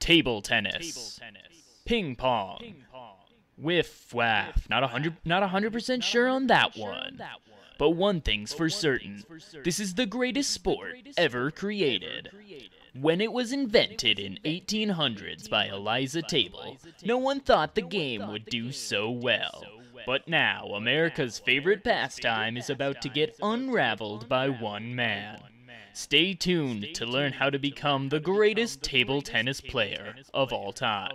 table tennis, ping pong, whiff whaff. Not a hundred, not a hundred percent sure on that one. But one thing's for certain: this is the greatest sport ever created. When it was invented in 1800s by Eliza Table, no one thought the game would do so well. But now, America's favorite pastime is about to get unraveled by one man. Stay tuned to learn how to become the greatest table tennis player of all time.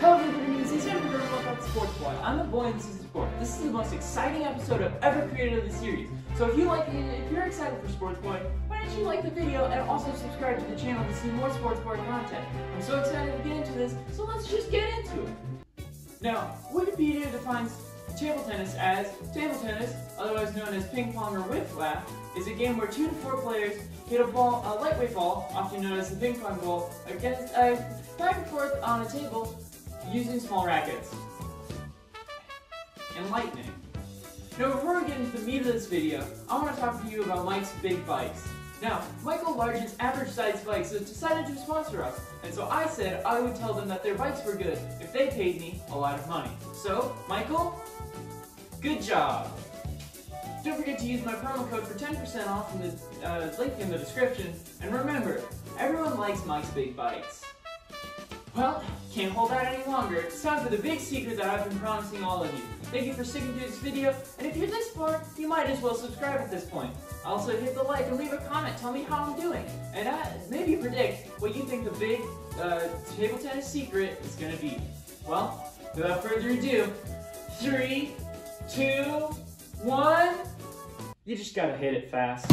Hello everybody, this is here for about Sports Boy. I'm the boy and this is sport. This is the most exciting episode I've ever created of the series. So if you like it, if you're excited for Sports Boy, why don't you like the video and also subscribe to the channel to see more Sports Boy content. I'm so excited to get into this, so let's just get into it. Now, Wikipedia defines table tennis as table tennis, otherwise known as ping pong or whiff lap, is a game where two to four players hit a ball, a lightweight ball, often known as the ping pong ball, against uh, back and forth on a table using small rackets. Enlightening. Now before we get into the meat of this video, I want to talk to you about Mike's Big Bikes. Now, Michael Largent's average size bikes has decided to sponsor us, and so I said I would tell them that their bikes were good if they paid me a lot of money. So, Michael, good job! Use my promo code for 10% off in the uh, link in the description, and remember, everyone likes Mike's Big Bites. Well, can't hold out any longer. It's time for the big secret that I've been promising all of you. Thank you for sticking to this video, and if you're this far, you might as well subscribe at this point. Also, hit the like and leave a comment, tell me how I'm doing, and uh, maybe predict what you think the big uh, table tennis secret is going to be. Well, without further ado, three, two, one. You just gotta hit it fast.